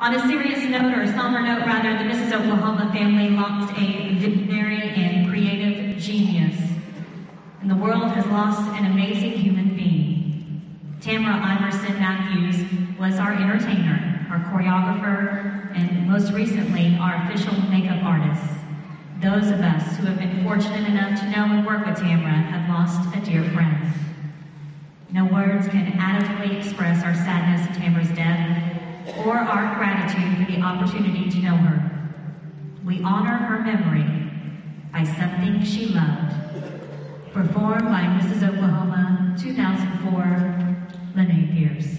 On a serious note, or a somber note rather, the Mrs. Oklahoma family lost a visionary and creative genius. And the world has lost an amazing human being. Tamara Iverson Mathews was our entertainer, our choreographer, and most recently, our official makeup artist. Those of us who have been fortunate enough to know and work with Tamara have lost a dear friend. No words can adequately express our sadness or our gratitude for the opportunity to know her. We honor her memory by something she loved. Performed by Mrs. Oklahoma 2004, Lene Pierce.